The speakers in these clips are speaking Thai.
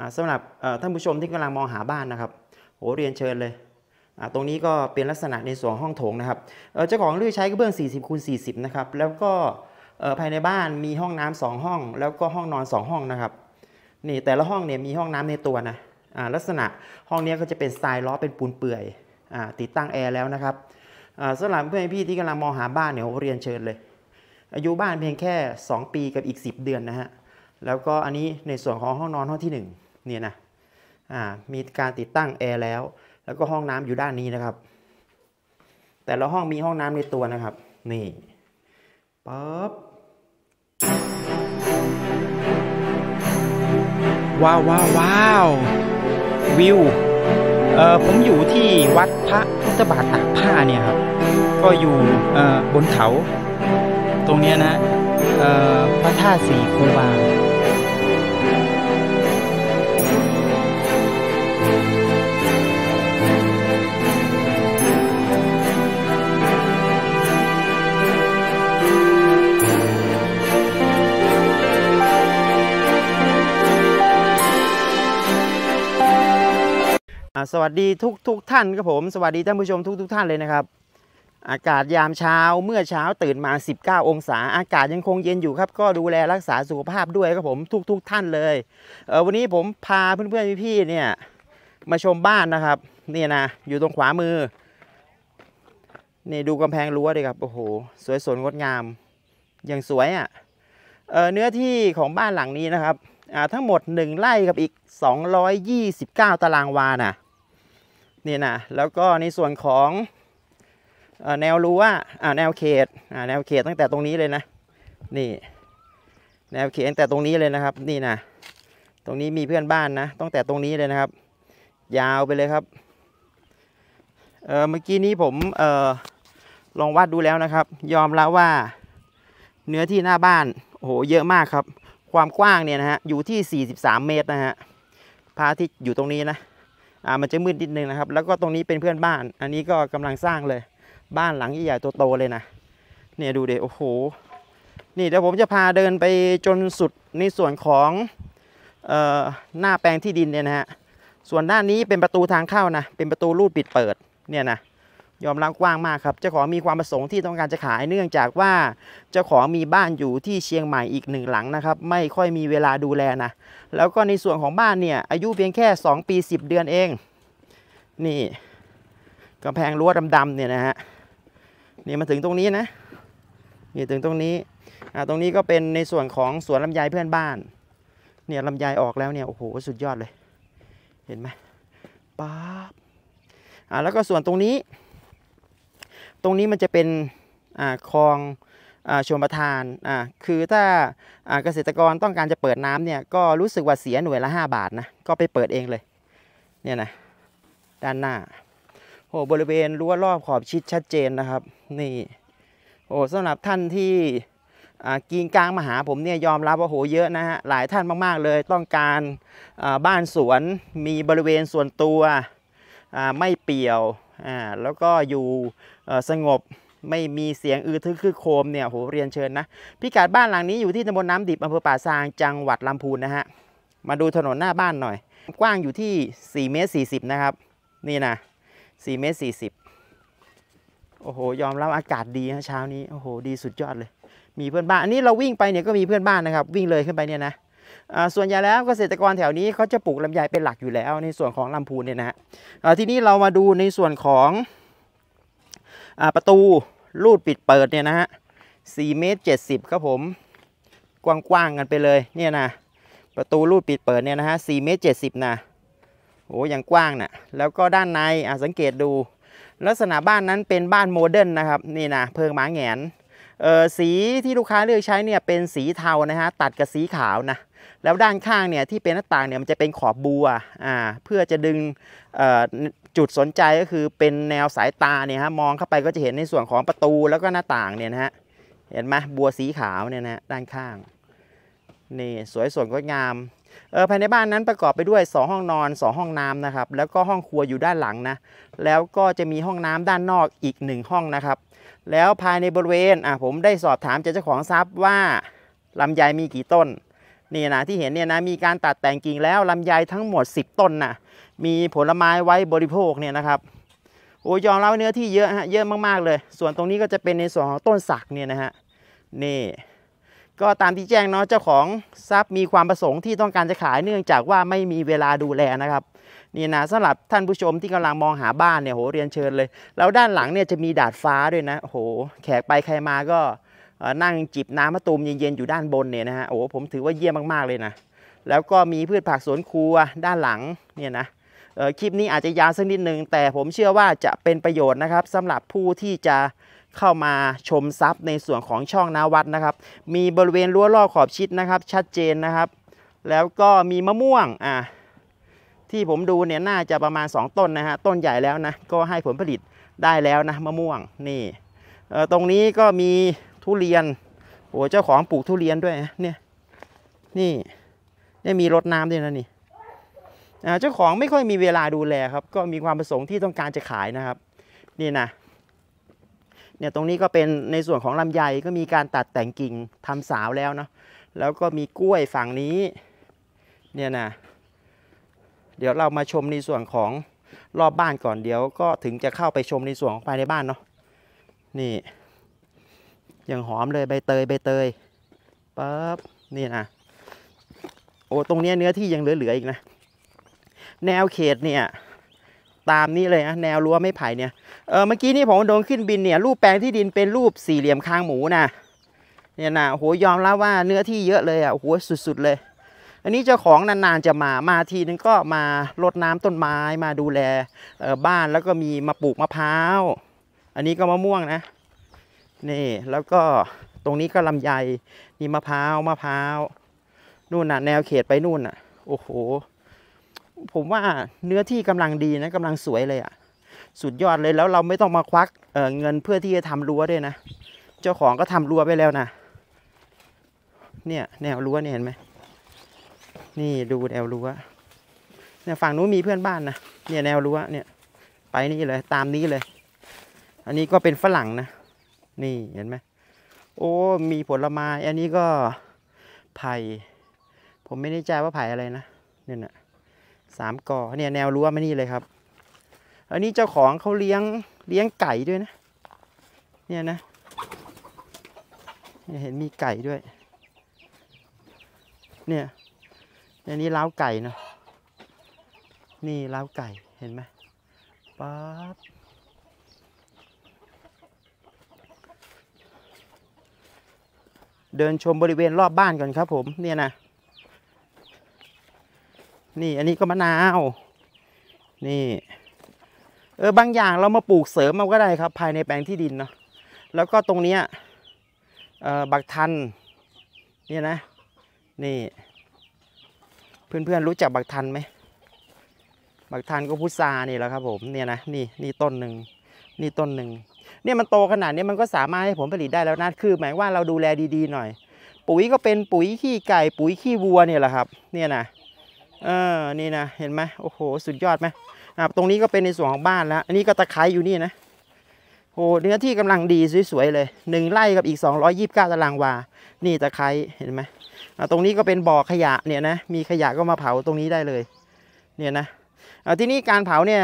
อ่าสำหรับท่านผู้ชมที่กำลังมองหาบ้านนะครับโหเรียนเชิญเลยตรงนี้ก็เป็นลักษณะในส่วนห้องโถงนะครับเจ้าของเลือกใช้กระเบื้อง 40คูณ40 นะครับ แล้วก็ภายในบ้านมีห้องน้ำสองห้อง แล้วก็ห้องนอน 2 ห้องนะครับนี่แต่ละห้องเนี่ยมีห้องน้ำในตัวนะลักษณะห้องนี้ก็จะเป็นสไตล์ล้อเป็นปูนเปื่อยอติดตั้งแอร์แล้วนะครับอ่าสำหรับเพื่อนพี่ที่กำลังมองหาบ้านเนี่ยโหเรียนเชิญเลย อายุบ้านเพียงแค่ 2 ปีกับอีก 10 เดือนนะฮะแล้วก็อันนี้ในส่วนของห้องนอนห้องที่ 1 เนี่ยนะอ่ามีการติดตั้งแอร์แล้ว แล้วก็ห้องน้ำอยู่ด้านนี้นะครับ แต่ละห้องมีห้องน้ำในตัวนะครับ นี่ป๊บว้าวว้าวว้าววิวเอ่อผมอยู่ที่วัดพระพุทธบาทตากผ้าเนี่ยครับ ก็อยู่เอ่อบนเขา ตรงเนี้ยนะเอ่อพระธาตุสีคูบาอ่ สวัสดีทุกทุกท่านครับผมสวัสดีท่านผู้ชมทุกทุกท่านเลยนะครับ อากาศยามเช้าเมื่อเช้าตื่นมา 19 องศา อากาศยังคงเย็นอยู่ครับ ก็ดูแลรักษาสุขภาพด้วยครับผมทุกทุกท่านเลยเออวันนี้ผมพาเพื่อนๆพี่ๆเนี่ยมาชมบ้านนะครับนี่นะอยู่ตรงขวามือนี่ดูกำแพงรั้วดิครับโอ้โหสวยสดงดงามอย่างสวยอะเออเนื้อที่ของบ้านหลังนี้นะครับอ่าทั้งหมด 1 ไร่กับอีก 229 ตารางวาน่ะ นี่นะแล้วก็ในส่วนของอแนวรั้ว่าแนวเขตแนวเขตตั้งแต่ตรงนี้เลยนะนี่แนวเขตตั้งแต่ตรงนี้เลยนะครับ นี่นะตรงนี้มีเพื่อนบ้านนะตั้งแต่ตรงนี้เลยนะครับ ยาวไปเลยครับเมื่อกี้นี้ผมออลองวัดดูแล้วนะครับ ยอมรับว่าเนื้อที่หน้าบ้านโอ้โหเยอะมากครับ ความกว้างเนี่ยนะฮะอยู่ที่ 43 เมตรนะฮะพระอาทิตย์อยู่ตรงนี้นะ อ่ามันจะมืดนิดนึงนะครับ แล้วก็ตรงนี้เป็นเพื่อนบ้าน อันนี้ก็กำลังสร้างเลย บ้านหลังใหญ่ๆโตๆเลยนะเนี่ยดูเดโอ้โห นี่เดี๋ยวผมจะพาเดินไปจนสุดในส่วนของเอ่อหน้าแปลงที่ดินเนี่ยนะฮะส่วนด้านนี้เป็นประตูทางเข้านะเป็นประตูรูดปิดเปิดเนี่ยนะ ยอมรับกว้างมากครับเจ้าของมีความประสงค์ที่ต้องการจะขายเนื่องจากว่าเจ้าของมีบ้านอยู่ที่เชียงใหม่อีกหนึ่งหลังนะครับ ไม่ค่อยมีเวลาดูแลนะแล้วก็ในส่วนของบ้านเนี่ยอายุเพียงแค่ 2 ปี 10 เดือนเอง นี่กำแพงรั้วดำๆเนี่ยนะฮะนี่มาถึงตรงนี้นะนี่ถึงตรงนี้อ่าตรงนี้ก็เป็นในส่วนของสวนลำไยเพื่อนบ้าน เนี่ยลำไยออกแล้วเนี่ยโอ้โหสุดยอดเลย เห็นไหมป๊าบอ่าแล้วก็ส่วนตรงนี้ ตรงนี้มันจะเป็นคลองอชมประทานคือถ้าเกษตรกรต้องการจะเปิดน้ำเนี่ยก็รู้สึกว่าเสียหน่วยละ 5 บาทนะก็ไปเปิดเองเลยเนี่ยนะด้านหน้าโอ้บริเวณรั้วรอบขอบชิดชัดเจนนะครับนี่โอ้สำหรับท่านที่กินกลางมาหาผมเนี่ยยอมรับว่าโหเยอะนะฮะหลายท่านมากๆเลยต้องการบ้านสวนมีบริเวณส่วนตัวไม่เปี่ยวแล้วก็อยู่ สงบไม่มีเสียงอือทึกคือโคมเนี่ยโหเรียนเชิญนะพิกัดบ้านหลังนี้อยู่ที่ตำบลน้ำดิบอำเภอป่าซางจังหวัดลำพูนนะฮะมาดูถนนหน้าบ้านหน่อย กว้างอยู่ที่4เมตร40นะครับ นี่นะ4เมตร40โอ้โห ยอมรับอากาศดีฮะเช้านี้โอ้โหดีสุดยอดเลย มีเพื่อนบ้านอันนี้เราวิ่งไปเนี่ยก็มีเพื่อนบ้านนะครับ วิ่งเลยขึ้นไปเนี่ยนะส่วนใหญ่แล้วเกษตรกรแถวนี้เขาจะปลูกลำไยเป็นหลักอยู่แล้ว ในส่วนของลำพูนเนี่ยนะฮะทีนี้เรามาดูในส่วนของ ประตูรูดปิดเปิดเนี่ยนะฮะสี่เมตร70ครับผม กว้างๆกันไปเลยเนี่ยนะประตูรูดปิดเปิดเนี่ยนะฮะสี่เมตร70นะโอ้ยังกว้างนะแล้วก็ด้านในอะสังเกตดู ลักษณะบ้านนั้นเป็นบ้าน modern นะครับ นี่นะเพิงหมาแหงน สีที่ลูกค้าเลือกใช้เนี่ยเป็นสีเทานะฮะตัดกับสีขาวนะแล้วด้านข้างเนี่ยที่เป็นหน้าต่างเนี่ยมันจะเป็นขอบบัวอ่าเพื่อจะดึงจุดสนใจก็คือเป็นแนวสายตาเนี่ยฮะมองเข้าไปก็จะเห็นในส่วนของประตูแล้วก็หน้าต่างเนี่ยนะฮะเห็นไหมบัวสีขาวเนี่ยนะด้านข้างนี่สวยสดงดงามเออภายในบ้านนั้นประกอบไปด้วย 2 ห้องนอน 2 ห้องน้ำนะครับ แล้วก็ห้องครัวอยู่ด้านหลังนะ แล้วก็จะมีห้องน้ำด้านนอกอีก 1 ห้องนะครับ แล้วภายในบริเวณอะผมได้สอบถามจากเจ้าของทรัพย์ว่าลำไยมีกี่ต้นนี่นะที่เห็นเนี่ยนะมีการตัดแต่งกิ่งแล้วลำไยทั้งหมด 10 ต้นนะมีผลไม้ไว้บริโภคเนี่ยนะครับโอ้ยอมรับว่าเนื้อที่เยอะฮะเยอะมากๆเลย ส่วนตรงนี้ก็จะเป็นในส่วนของต้นสักเนี่ยนะฮะนี่ก็ตามที่แจ้งเนาะเจ้าของทรัพย์มีความประสงค์ที่ต้องการจะขายเนื่องจากว่าไม่มีเวลาดูแลนะครับ นี่นะสำหรับท่านผู้ชมที่กำลังมองหาบ้านเนี่ยโหเรียนเชิญเลย แล้วด้านหลังเนี่ยจะมีดาดฟ้าด้วยนะโหแขกไปใครมาก็นั่งจิบน้ำมะตูมเย็นๆอยู่ด้านบนเนี่ยนะฮะโอ้ผมถือว่าเยี่ยมมากๆเลยนะแล้วก็มีพืชผักสวนครัวด้านหลังเนี่ยนะคลิปนี้อาจจะยาวสักนิดนึง แต่ผมเชื่อว่าจะเป็นประโยชน์นะครับสำหรับผู้ที่จะเข้ามาชมทรัพย์ในส่วนของช่องนาวัดนะครับ มีบริเวณรั้วรอบขอบชิดนะครับ ชัดเจนนะครับ แล้วก็มีมะม่วงอ่า ที่ผมดูเนี่ยน่าจะประมาณ 2 ต้นนะฮะต้นใหญ่แล้วนะก็ให้ผลผลิตได้แล้วนะมะม่วงนี่ตรงนี้ก็มีทุเรียนโอ้เจ้าของปลูกทุเรียนด้วยเนี่ยนี่นี่มีรดน้ำด้วยนะนี่เจ้าของไม่ค่อยมีเวลาดูแลครับ ก็มีความประสงค์ที่ต้องการจะขายนะครับ นี่นะเนี่ยตรงนี้ก็เป็นในส่วนของลำไยก็มีการตัดแต่งกิ่งทำสาวแล้วเนาะแล้วก็มีกล้วยฝั่งนี้ เนี่ยนะ เดี๋ยวเรามาชมในส่วนของรอบบ้านก่อนเดี๋ยวก็ถึงจะเข้าไปชมในส่วนของภายในบ้านเนาะนี่อย่างหอมเลยใบเตยใบเตยปั๊บนี่นะโอ้ตรงเนี้ยเนื้อที่ยังเหลือๆอีกนะ แนวเขตเนี่ยตามนี้เลยนะแนวรั้วไม่ไผ่เนี่ยเออเมื่อกี้นี่ผมโดนขึ้นบินเนี่ยรูปแปลงที่ดินเป็นรูปสี่เหลี่ยมคางหมูนะเนี่ยนะโอ้โหยอมรับว่าเนื้อที่เยอะเลยอะโอ้โหสุดๆเลย อันนี้เจ้าของนานๆจะมามาทีนึงก็มารดน้ำต้นไม้มาดูแลบ้านแล้วก็มีมาปลูกมะพร้าว อันนี้ก็มะม่วงนะนี่แล้วก็ตรงนี้ก็ลำไยมีมะพร้าวมะพร้าวนู่นน่ะแนวเขตไปนู่นน่ะ โอ้โห ผมว่าเนื้อที่กำลังดีนะกำลังสวยเลยอะ สุดยอดเลยแล้วเราไม่ต้องมาควักเเงินเพื่อที่จะทำรั้วด้วยนะ เจ้าของก็ทำรั้วไปแล้วนะเนี่ยแนวรั้วเนี่ยเห็นไหม นี่ดูแนวรั้วเนี่ยฝั่งนู้นมีเพื่อนบ้านนะเนี่ยแนวรั้วเนี่ย ไปนี่เลยตามนี้เลย อันนี้ก็เป็นฝรั่งนะ นี่เห็นไหมโอ้มีผลไม้อันนี้ก็ไผ่ผมไม่แน่ใจว่าไผ่อะไรนะเนี่ยนะสามกอเนี่ยแนวรั้วมานี่เลยครับ อันนี้เจ้าของเขาเลี้ยงเลี้ยงไก่ด้วยนะ เนี่ยนะเนี่ยเห็นมีไก่ด้วย เนี่ย อันนี้เล้าไก่เนาะนี่เล้าไก่เห็นไหมป๊าบเดินชมบริเวณรอบบ้านก่อนครับ ผมเนี่ยนะนี่อันนี้ก็มะนาวนี่เออบางอย่างเรามาปลูกเสริมเอาก็ได้ครับ ภายในแปลงที่ดินเนาะแล้วก็ตรงเนี้ยเออบักทันเนี่ยนะนี่ เพื่อนๆรู้จักบักทันไหมบักทันก็พุทรานี่แหละครับผมเนี่ยนะนี่นี่ต้นหนึ่งนี่ต้นหนึ่งเนี่ยมันโตขนาดนี้มันก็สามารถให้ผลผลิตได้แล้วนะคือ หมายว่าเราดูแลดีๆหน่อย ปุ๋ยก็เป็นปุ๋ยขี้ไก่ปุ๋ยขี้วัวเนี่ยแหละครับ เนี่ยนะเออนี่นะเห็นไหมโอ้โห สุดยอดไหมครับตรงนี้ก็เป็นในส่วนของบ้านแล้ว อันนี้ก็ตะไคร้อยู่นี่นะโอ้เนื้อที่กำลังดีสวยๆเลยหนึ่งไร่กับอีก 229 ตารางวา นี่ตะไคร้เห็นไหม ตรงนี้ก็เป็นบ่อขยะเนี่ยนะมีขยะก็มาเผาตรงนี้ได้เลยเนี่ยนะที่นี่การเผาเนี่ย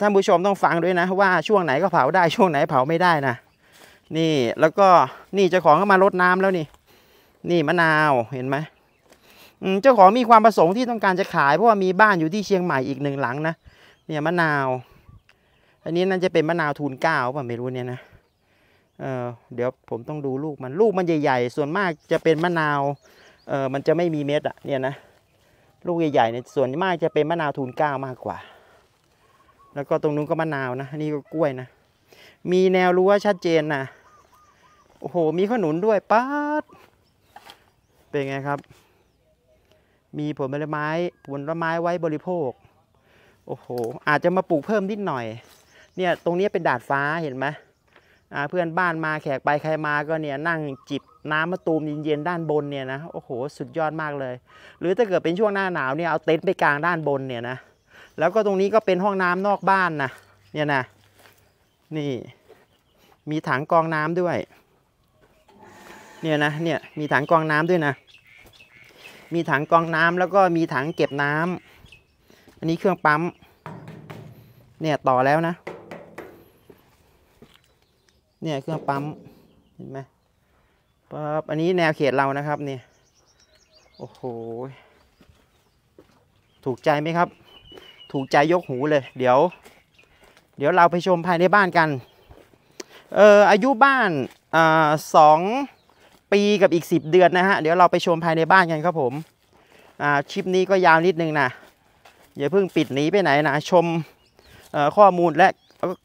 ท่านผู้ชมต้องฟังด้วยนะว่าช่วงไหนก็เผาได้ช่วงไหนเผาไม่ได้นะนี่แล้วก็นี่เจ้าของก็มารดน้ำแล้วนี่ นี่มะนาวเห็นไหมเจ้าของมีความประสงค์ที่ต้องการจะขายเพราะว่ามีบ้านอยู่ที่เชียงใหม่อีกหนึ่งหลังนะเนี่ยมะนาว อันนี้น่าจะเป็นมะนาวทูลเก้าป่ะไม่รู้เนี่ยนะ เเดี๋ยวผมต้องดูลูกมันลูกมันใหญ่ๆ ส่วนมากจะเป็นมะนาวเออมันจะไม่มีเม็ดอะเนี่ยนะลูกใหญ่ๆเนี่ยส่วนมากจะเป็นมะนาวทูลเกล้ามากกว่า แล้วก็ตรงนู้นก็มะนาวนะนี่ก็กล้วยนะ มีแนวรั้วชัดเจนนะโอ้โห มีขนุนด้วยป๊าดเป็นไงครับ มีผลไม้ผลไม้ไว้บริโภค โอ้โห อาจจะมาปลูกเพิ่มนิดหน่อย เนี่ยตรงนี้เป็นดาดฟ้าเห็นไหม เพื่อนบ้านมาแขกไปใครมาก็เนี่ยนั่งจิบน้ำมะตูมเย็นๆด้านบนเนี่ยนะโอ้โหสุดยอดมากเลย หรือถ้าเกิดเป็นช่วงหน้าหนาวเนี่ยเอาเต็นท์ไปกลางด้านบนเนี่ยนะแล้วก็ตรงนี้ก็เป็นห้องน้ำนอกบ้านนะเนี่ยนะนี่มีถังกองน้ำด้วยเนี่ยนะเนี่ยมีถังกองน้ำด้วยนะ มีถังกองน้ำแล้วก็มีถังเก็บน้ำอันนี้เครื่องปั๊มเนี่ยต่อแล้วนะ เนี่ยเครื่องปั๊มเห็นไหมปั๊บอันนี้แนวเขตเรานะครับเนี่ยโอ้โหถูกใจไหมครับ ถูกใจยกหูเลย เดี๋ยว เดี๋ยวเราไปชมภายในบ้านกันเอ่ออายุบ้านอ่าสองปีกับอีก 10 เดือนนะฮะเดี๋ยวเราไปชมภายในบ้านกันครับผมอ่าคลิปนี้ก็ยาวนิดนึงนะอย่าเพิ่งปิดหนีไปไหนนะชมข้อมูลและ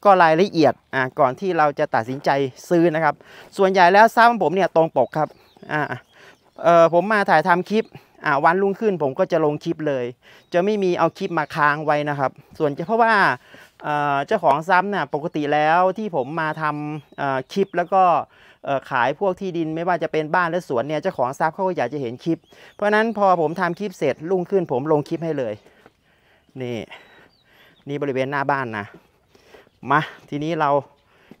ก็รายละเอียดอ่าก่อนที่เราจะตัดสินใจซื้อนะครับ ส่วนใหญ่แล้วซ้ำผมเนี่ยตรงปกครับอ่าเออผมมาถ่ายทำคลิปอ่าวันรุ่งขึ้นผมก็จะลงคลิปเลย จะไม่มีเอาคลิปมาค้างไว้นะครับ ส่วนจะเพราะว่าเจ้าของซ้ำเนี่ยปกติแล้วที่ผมมาทำคลิปแล้วก็ขายพวกที่ดินไม่ว่าจะเป็นบ้านหรือสวนเนี่ยเจ้าของทรัพย์เขาก็อยากจะเห็นคลิป เพราะฉะนั้นพอผมทำคลิปเสร็จรุ่งขึ้นผมลงคลิปให้เลย นี่ นี่บริเวณหน้าบ้านนะ มาทีนี้เรา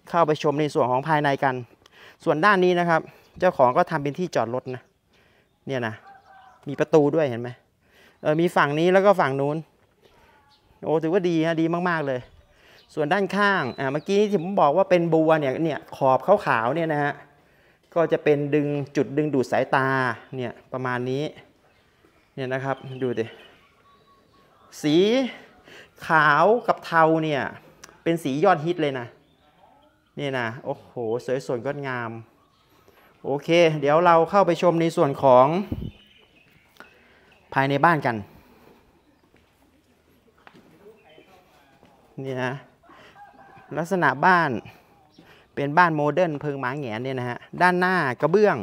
เข้าไปชมในส่วนของภายในกัน ส่วนด้านนี้นะครับ เจ้าของก็ทำเป็นที่จอดรถนะเนี่ยนะมีประตูด้วยเห็นไหมเออมีฝั่งนี้แล้วก็ฝั่งนู้นโอ้ถือว่าดีนะดีมาก ๆ เลย ส่วนด้านข้างอ่าเมื่อกี้ที่ผมบอกว่าเป็นบัวเนี่ยเนี่ยขอบขาวๆเนี่ยนะฮะก็จะเป็นดึงจุดดึงดูดสายตาเนี่ยประมาณนี้เนี่ยนะครับดูดิสีขาวกับเทาเนี่ย เป็นสียอดฮิตเลยนะนี่นะโอ้โหสวยสดงดงาม โอเค เดี๋ยวเราเข้าไปชมในส่วนของภายในบ้านกันนี่นะลักษณะบ้านเป็นบ้านโมเดิร์นเพิงหมาแงนเนี่ยนะฮะด้านหน้ากระเบื้อง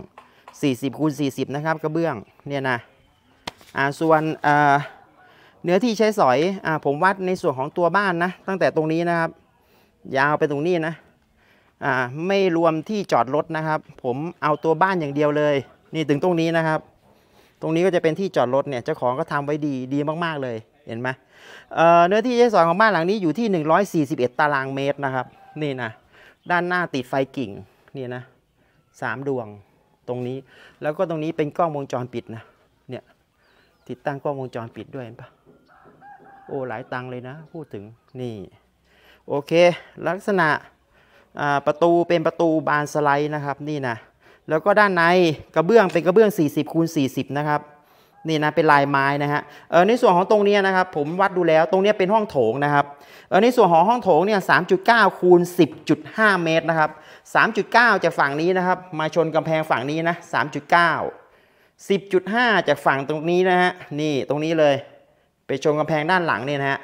40คูณ40 นะครับ กระเบื้องเนี่ยนะอ่าส่วนอ่า เนื้อที่ใช้สอยอ่าผมวัดในส่วนของตัวบ้านนะ ตั้งแต่ตรงนี้นะครับ ยาวไปตรงนี้นะอ่าไม่รวมที่จอดรถนะครับ ผมเอาตัวบ้านอย่างเดียวเลย นี่ถึงตรงนี้นะครับ ตรงนี้ก็จะเป็นที่จอดรถเนี่ยเจ้าของก็ทำไว้ดีดีมากๆเลยเห็นไหมเอ่อเนื้อที่ใช้สอยของบ้านหลังนี้อยู่ที่ 141 ตารางเมตรนะครับ นี่นะด้านหน้าติดไฟกิ่งนี่นะสามดวงตรงนี้แล้วก็ตรงนี้เป็นกล้องวงจรปิดนะเนี่ยติดตั้งกล้องวงจรปิดด้วยเห็นปะ โอ้หลายตังเลยนะ พูดถึงนี่โอเค ลักษณะประตูเป็นประตูบานสไลด์นะครับนี่นะแล้วก็ด้านในกระเบื้องเป็นกระเบื้อง 40คูณ40 นะครับนี่นะเป็นลายไม้นะฮะเออในส่วนของตรงนี้นะครับผมวัดดูแล้วตรงนี้เป็นห้องโถงนะครับเออในส่วนของห้องโถงเนี่ย3.9คูณ10.5 เมตรนะครับ3.9 จากฝั่งนี้นะครับ มาชนกำแพงฝั่งนี้นะ3.9 10.5 จากฝั่งตรงนี้นะฮะนี่ตรงนี้เลย ไปชนกำแพงด้านหลังเนี่ยนะฮะ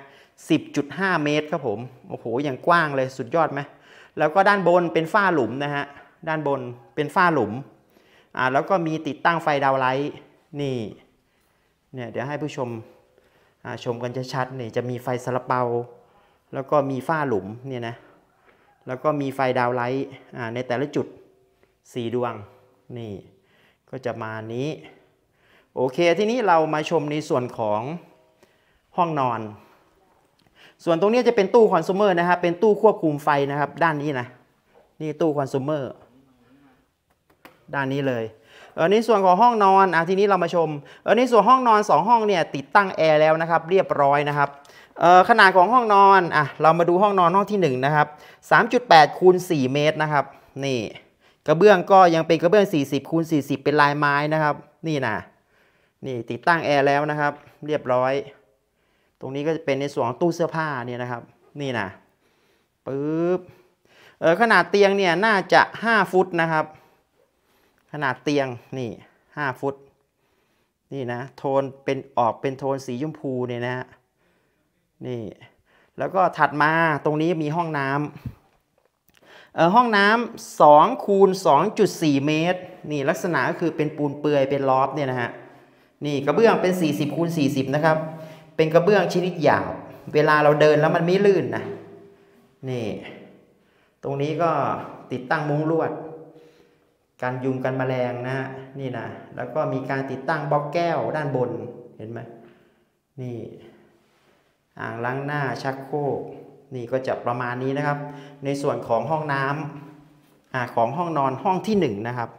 10.5 เมตรครับผม โอ้โห อย่างกว้างเลยสุดยอดไหม แล้วก็ด้านบนเป็นฝ้าหลุมนะฮะ ด้านบนเป็นฝ้าหลุม อ่า แล้วก็มีติดตั้งไฟดาวไลท์ นี่ เนี่ย เดี๋ยวให้ผู้ชม อ่า ชมกันชัดๆนี่ยจะมีไฟสลับเปา แล้วก็มีฝ้าหลุม เนี่ยนะ แล้วก็มีไฟดาวไลท์ อ่า ในแต่ละจุดสีดวง นี่ ก็จะมานี้ โอเค ทีนี้เรามาชมในส่วนของ ห้องนอน ส่วนตรงนี้จะเป็นตู้คอน sumer นะครับ เป็นตู้ควบคุมไฟนะครับ ด้านนี้นะ นี่ตู้คอน sumer ด้านนี้เลย เออในส่วนของห้องนอนอะทีนี้เรามาชม เออในส่วนห้องนอน 2 ห้องเนี่ยติดตั้งแอร์แล้วนะครับ เรียบร้อยนะครับเออขนาดของห้องนอนอะเรามาดูห้องนอนห้องที่ 1 นะครับ 3.8คูณ4เมตรนะครับ นี่กระเบื้องก็ยังเป็นกระเบื้อง 40คูณ40 เป็นลายไม้นะครับ นี่นะนี่ติดตั้งแอร์แล้วนะครับ เรียบร้อย ตรงนี้ก็จะเป็นในส่วนของตู้เสื้อผ้าเนี่ยนะครับ นี่นะปึ๊บเออขนาดเตียงเนี่ยน่าจะ 5 ฟุตนะครับ ขนาดเตียงนี่ 5 ฟุต นี่นะ โทนเป็นออกเป็นโทนสีชมพูเนี่ยนะฮะนี่ แล้วก็ถัดมาตรงนี้มีห้องน้ำเออห้องน้ำ2คูณ2.4 เมตร นี่ลักษณะก็คือเป็นปูนเปื่อยเป็นลอฟเนี่ยนะฮะนี่กระเบื้องเป็น 40คูณ40 นะครับ เป็นกระเบื้องชนิดหยาบ เวลาเราเดินแล้วมันไม่ลื่นนะนี่ ตรงนี้ก็ติดตั้งมุ้งลวดการยุงกันแมลงนะฮะนี่นะแล้วก็มีการติดตั้งบล็อกแก้วด้านบนเห็นไหมนี่อ่างล้างหน้าชักโครกนี่ก็จะประมาณนี้นะครับ ในส่วนของห้องน้ำอของห้องนอนห้องที่หนึ่งนะครับ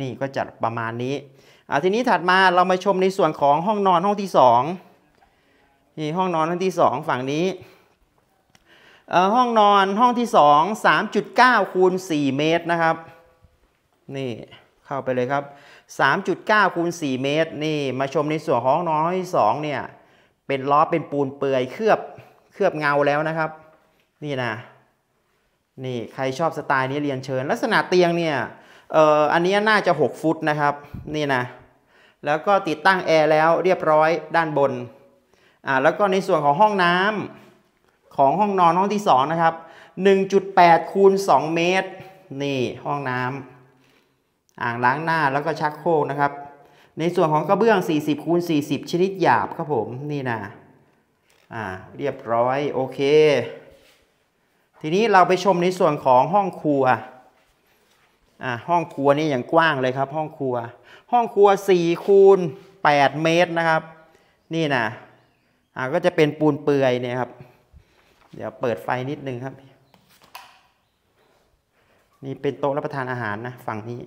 นี่ก็จะประมาณนี้ทีนี้ถัดมาเรามาชมในส่วนของห้องนอนห้องที่สอง นี่ห้องนอนห้องที่สองฝั่งนี้ห้องนอนห้องที่สอง3.9คูณ4เมตรนะครับ นี่เข้าไปเลยครับ3.9คูณ4เมตร นี่มาชมในส่วนห้องนอนห้องที่สองเนี่ยเป็นล้อเป็นปูนเปื่อยเคลือบเคลือบเงาแล้วนะครับ นี่นะนี่ใครชอบสไตล์นี้เรียนเชิญ ลักษณะเตียงเนี่ยเอ่ออันนี้น่าจะ 6 ฟุตนะครับ นี่นะแล้วก็ติดตั้งแอร์แล้วเรียบร้อยด้านบน อ่าแล้วก็ในส่วนของห้องน้ำของห้องนอนห้องที่ 2 นะครับ 1.8คูณ2เมตร นี่ห้องน้ำอ่างล้างหน้าแล้วก็ชักโครกนะครับ ในส่วนของกระเบื้อง 40คูณ40 ชนิดหยาบครับผมนี่นะอ่าเรียบร้อยโอเค ทีนี้เราไปชมในส่วนของห้องครัวอ่าห้องครัวนี่อย่างกว้างเลยครับ ห้องครัว ห้องครัว4คูณ8เมตรนะครับ นี่นะ อ่าก็จะเป็นปูนเปื่อยเนี่ยครับ เดี๋ยวเปิดไฟนิดนึงครับ นี่เป็นโต๊ะรับประทานอาหารนะฝั่งนี้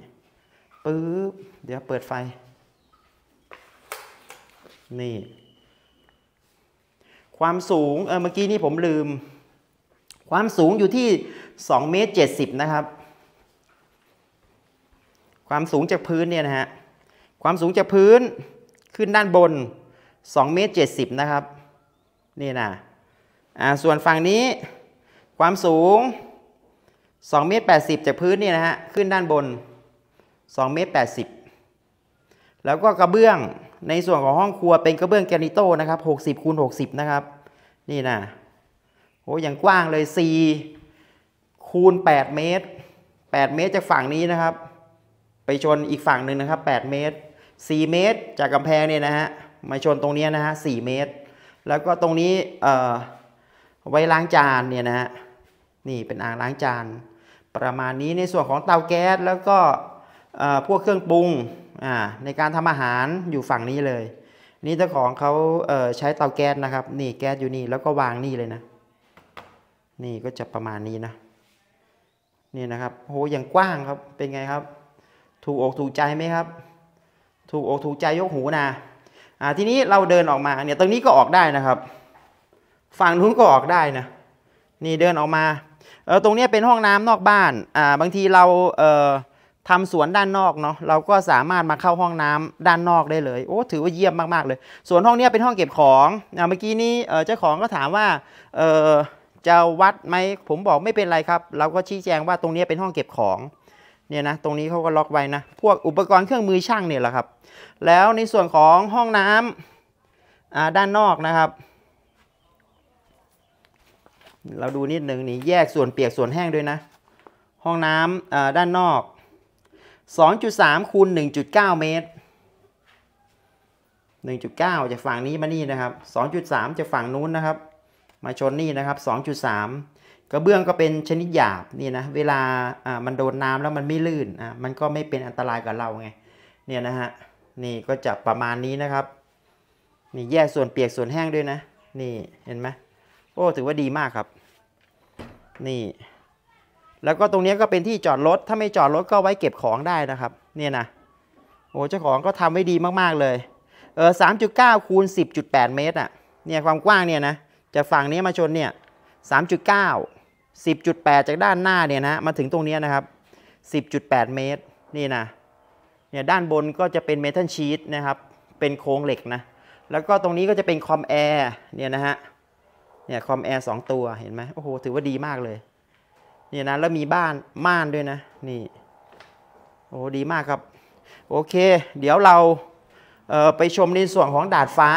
ปึ๊บเดี๋ยวเปิดไฟ นี่ ความสูงเออเมื่อกี้นี่ผมลืม ความสูงอยู่ที่2เมตร70 นะครับ ความสูงจากพื้นเนี่ยนะฮะความสูงจากพื้นขึ้นด้านบน2เมตร70 นะครับ นี่นะอ่าส่วนฝั่งนี้ความสูง2เมตร80 จากพื้นนี่นะฮะขึ้นด้านบน2เมตร80 แล้วก็กระเบื้องในส่วนของห้องครัวเป็นกระเบื้องแกรนิโต้นะครับ60คูณ60 นะครับ นี่นะโอ้อย่างกว้างเลย4คูณ8เมตร 8 เมตรจากฝั่งนี้นะครับ ไปชนอีกฝั่งหนึ่งนะครับ 8 เมตร 4 เมตรจากกำแพงเนี่ยนะฮะมาชนตรงนี้นะฮะ4เมตร แล้วก็ตรงนี้ไว้ล้างจานเนี่ยนะฮะนี่เป็นอ่างล้างจาน ประมาณนี้ในส่วนของเตาแก๊สแล้วก็พวกเครื่องปรุงในการทำอาหารอยู่ฝั่งนี้เลย นี่เจ้าของเขาเใช้เตาแก๊สนะครับ นี่แก๊สอยู่นี่แล้วก็วางนี่เลยนะ นี่ก็จะประมาณนี้นะนี่นะครับโหอย่างกว้างครับเป็นไงครับ ถูกอกถูกใจไหมครับ ถูกอกถูกใจยกหูนะ อ่าทีนี้เราเดินออกมาเนี่ยตรงนี้ก็ออกได้นะครับ ฝั่งนู้นก็ออกได้นะนี่เดินออกมาเออตรงนี้เป็นห้องน้ำนอกบ้านอ่าบางทีเราเอ่อทำสวนด้านนอกเนาะเราก็สามารถมาเข้าห้องน้ำด้านนอกได้เลยโอ้ถือว่าเยี่ยมมากๆเลย ส่วนห้องนี้เป็นห้องเก็บของอ่าเมื่อกี้นี้เออเจ้าของก็ถามว่าเออจะวัดไหมผมบอกไม่เป็นไรครับ เราก็ชี้แจงว่าตรงนี้เป็นห้องเก็บของ เนี่ยนะตรงนี้เขาก็ล็อกไว้นะ พวกอุปกรณ์เครื่องมือช่างเนี่ยแหละครับ แล้วในส่วนของห้องน้ำด้านนอกนะครับ เราดูนิดหนึ่งนี่แยกส่วนเปียกส่วนแห้งด้วยนะ ห้องน้ำด้านนอก 2.3คูณ1.9 เมตร 1.9 จากฝั่งนี้มานี่นะครับ 2.3 จากฝั่งนู้นนะครับ มาชนนี่นะครับ 2.3 กระเบื้องก็เป็นชนิดหยาบนี่นะเวลาอ่ามันโดนน้ำแล้วมันไม่ลื่นอ่ามันก็ไม่เป็นอันตรายกับเราไงเนี่ยนะฮะนี่ก็จะประมาณนี้นะครับนี่แยกส่วนเปียกส่วนแห้งด้วยนะ นี่เห็นไหมโอ้ถือว่าดีมากครับ นี่ แล้วก็ตรงนี้ก็เป็นที่จอดรถถ้าไม่จอดรถก็ไว้เก็บของได้นะครับ เนี่ยนะโอ้เจ้าของก็ทำไว้ดีมากๆเลยเออสามจุดเก้าคูณสิบจุดแปดเมตรอะเนี่ยความกว้างเนี่ยนะจากฝั่งนี้มาชนเนี่ยสามจุดเก้า สิบจุดแปดจากด้านหน้าเนี่ยนะมาถึงตรงนี้นะครับสิบจุดแปดเมตรนี่นะเนี่ยด้านบนก็จะเป็นเมทัลชีตนะครับเป็นโครงเหล็กนะแล้วก็ตรงนี้ก็จะเป็นคอมแอร์เนี่ยนะฮะเนี่ยคอมแอร์สองตัวเห็นไหมโอ้โหถือว่าดีมากเลยเนี่ยนะแล้วมีบ้านม่านด้วยนะนี่โอ้ดีมากครับ โอเค เดี๋ยวเราเอ่อไปชมในส่วนของดาดฟ้า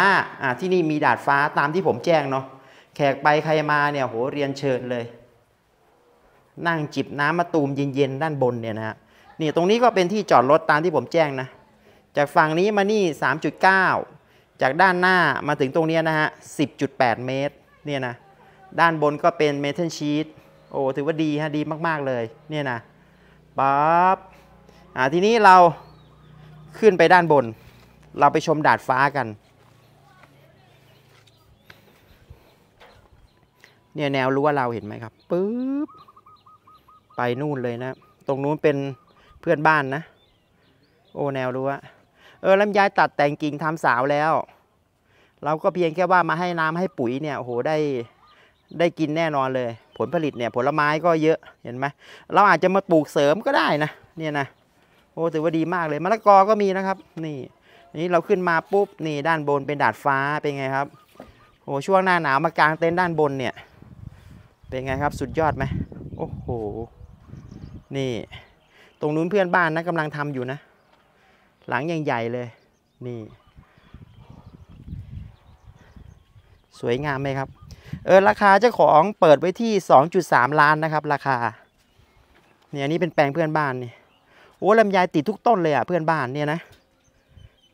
อ่าที่นี่มีดาดฟ้าตามที่ผมแจ้งเนาะแขกไปใครมาเนี่ยโหเรียนเชิญเลย นั่งจิบน้ำมะตูมเย็นๆด้านบนเนี่ยนะฮะนี่ตรงนี้ก็เป็นที่จอดรถตามที่ผมแจ้งนะ จากฝั่งนี้มานี่ 3.9 จากด้านหน้ามาถึงตรงนี้นะฮะ 10.8 เมตรเนี่ยนะด้านบนก็เป็นเมทัลชีตโอ้ถือว่าดีฮะดีมากๆเลยเนี่ยนะปั๊บอ่าทีนี้เราขึ้นไปด้านบน เราไปชมดาดฟ้ากันเนี่ยแนวรั้วเราเห็นไหมครับปึ๊บ ไปนู่นเลยนะ ตรงนู้นเป็นเพื่อนบ้านนะ โอ้แนวรั้วเออลำไยตัดแต่งกิ่งทำสาวแล้ว เราก็เพียงแค่ว่ามาให้น้ำให้ปุ๋ยเนี่ยโอ้โหได้ได้กินแน่นอนเลย ผลผลิตเนี่ยผลไม้ก็เยอะเห็นไหมเราอาจจะมาปลูกเสริมก็ได้นะเนี่ยนะโอ้ถือว่าดีมากเลยมะละกอก็มีนะครับ นี่นี่เราขึ้นมาปุ๊บนี่ด้านบนเป็นดาดฟ้าเป็นไงครับโอ้ช่วงหน้าหนาวมากางเต็นท์ด้านบนเนี่ย เป็นไงครับสุดยอดไหมโอ้โห นี่ ตรงนู้นเพื่อนบ้านนะกำลังทำอยู่นะ หลังใหญ่ๆเลย นี่ สวยงามไหมครับ เออราคาเจ้าของเปิดไว้ที่ 2.3 ล้านนะครับ ราคา เนี่ยนี้เป็นแปลงเพื่อนบ้านนี่ โอ้ลำไยติดทุกต้นเลยอะเพื่อนบ้านเนี่ยนะ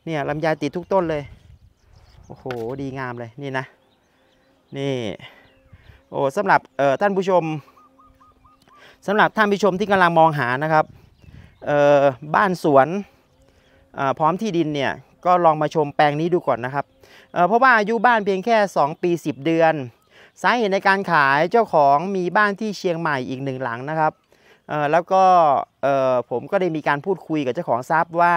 เนี่ยลำไยติดทุกต้นเลย โอ้โหดีงามเลยนี่นะ นี่ โอ้สำหรับเออท่านผู้ชม สำหรับท่านผู้ชมที่กำลังมองหานะครับบ้านสวนพร้อมที่ดินเนี่ยก็ลองมาชมแปลงนี้ดูก่อนนะครับเเพราะว่าอายุบ้านเพียงแค่ 2 ปี 10 เดือน สาเหตุในการขายเจ้าของมีบ้านที่เชียงใหม่อีกหนึ่งหลังนะครับแล้วก็ผมก็ได้มีการพูดคุยกับเจ้าของทรัพย์ว่า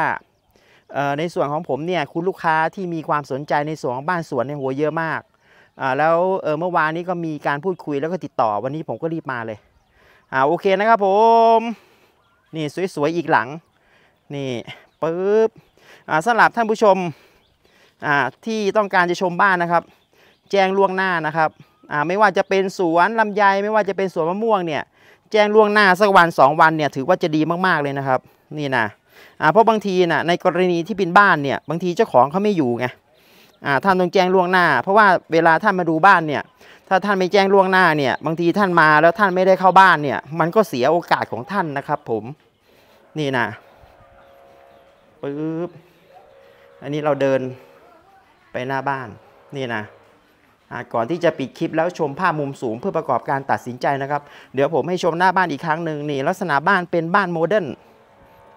ในส่วนของผมเนี่ยคุณลูกค้าที่มีความสนใจในส่วนของบ้านสวนเนี่ยโหเยอะมาก แล้วเเมื่อวานนี้ก็มีการพูดคุยแล้วก็ติดต่อวันนี้ผมก็รีบมาเลย อ่าโอเคนะครับผม นี่สวยๆอีกหลัง นี่ปึ๊บอ่าสำหรับท่านผู้ชมอ่าที่ต้องการจะชมบ้านนะครับ แจ้งล่วงหน้านะครับอ่าไม่ว่าจะเป็นสวนลำไยไม่ว่าจะเป็นสวนมะม่วงเนี่ยแจ้งล่วงหน้าสักวันสองวันเนี่ยถือว่าจะดีมากๆเลยนะครับนี่นะอ่าเพราะบางทีนะในกรณีที่เป็นบ้านเนี่ยบางทีเจ้าของเขาไม่อยู่ไงอ่าท่านต้องแจ้งล่วงหน้า เพราะว่าเวลาท่านมาดูบ้านเนี่ย ถ้าท่านไม่แจ้งล่วงหน้าเนี่ย บางทีท่านมาแล้วท่านไม่ได้เข้าบ้านเนี่ย มันก็เสียโอกาสของท่านนะครับผม นี่นะปึ๊บ อันนี้เราเดินไปหน้าบ้าน นี่นะก่อนที่จะปิดคลิปแล้วชมภาพมุมสูงเพื่อประกอบการตัดสินใจนะครับ เดี๋ยวผมให้ชมหน้าบ้านอีกครั้งหนึ่งนี่ลักษณะบ้านเป็นบ้าน modern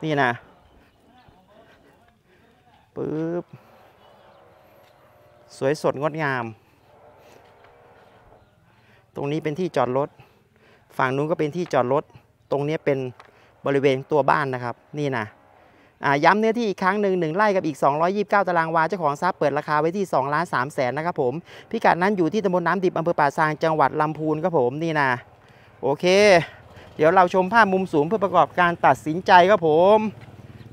นี่นะปึ๊บ สวยสดงดงาม ตรงนี้เป็นที่จอดรถ ฝั่งนู้นก็เป็นที่จอดรถ ตรงนี้เป็นบริเวณตัวบ้านนะครับ นี่นะย้ำเนื้อที่อีกครั้งหนึ่งหนึ่งไร่กับอีก 229 ตารางวา เจ้าของทรัพย์เปิดราคาไว้ที่2ล้าน3แสนนะครับผม พิกัดนั้นอยู่ที่ตำบลน้ำดิบอำเภอป่าซางจังหวัดลำพูนครับผมนี่นะโอเค เดี๋ยวเราชมภาพมุมสูงเพื่อประกอบการตัดสินใจครับผม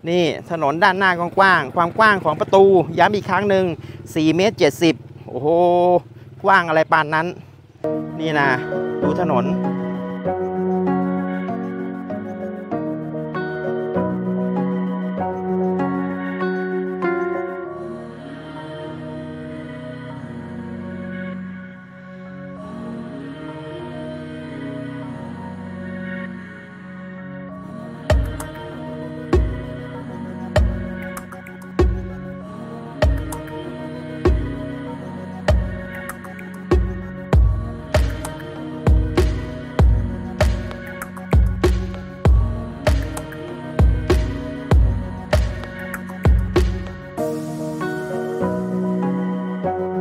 นี่ถนนด้านหน้ากว้างความกว้างของประตู ย้ำอีกครั้งหนึ่ง4เมตร70โอ้โหกว้างอะไรปานนั้น นี่นะ ดูถนน